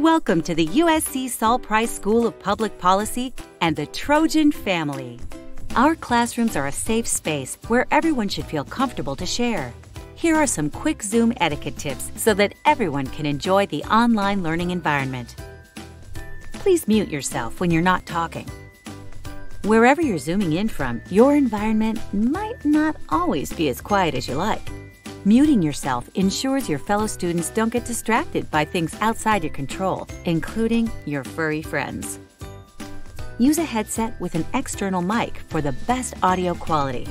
Welcome to the USC Sol Price School of Public Policy and the Trojan family. Our classrooms are a safe space where everyone should feel comfortable to share. Here are some quick Zoom etiquette tips so that everyone can enjoy the online learning environment. Please mute yourself when you're not talking. Wherever you're zooming in from, your environment might not always be as quiet as you like. Muting yourself ensures your fellow students don't get distracted by things outside your control, including your furry friends. Use a headset with an external mic for the best audio quality.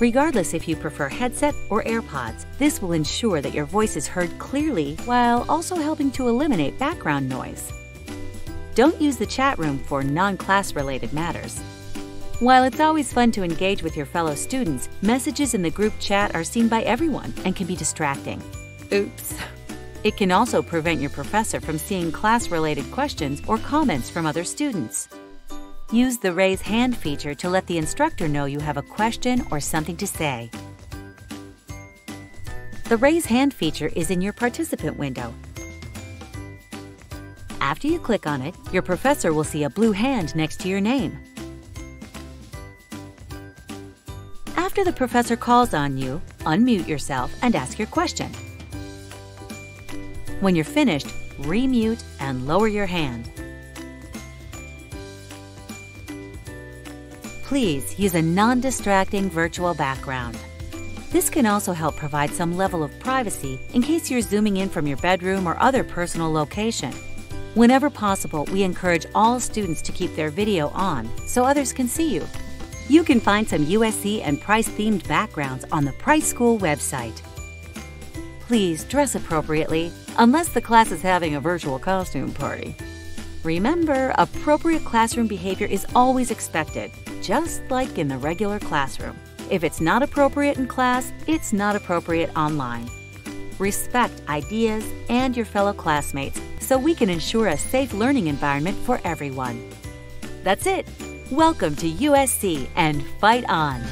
Regardless if you prefer headset or AirPods, this will ensure that your voice is heard clearly while also helping to eliminate background noise. Don't use the chat room for non-class related matters. While it's always fun to engage with your fellow students, messages in the group chat are seen by everyone and can be distracting. Oops. It can also prevent your professor from seeing class-related questions or comments from other students. Use the raise hand feature to let the instructor know you have a question or something to say. The raise hand feature is in your participant window. After you click on it, your professor will see a blue hand next to your name. After the professor calls on you, unmute yourself and ask your question. When you're finished, remute and lower your hand. Please use a non-distracting virtual background. This can also help provide some level of privacy in case you're zooming in from your bedroom or other personal location. Whenever possible, we encourage all students to keep their video on so others can see you. You can find some USC and Price themed backgrounds on the Price School website. Please dress appropriately, unless the class is having a virtual costume party. Remember, appropriate classroom behavior is always expected, just like in the regular classroom. If it's not appropriate in class, it's not appropriate online. Respect ideas and your fellow classmates so we can ensure a safe learning environment for everyone. That's it. Welcome to USC and fight on!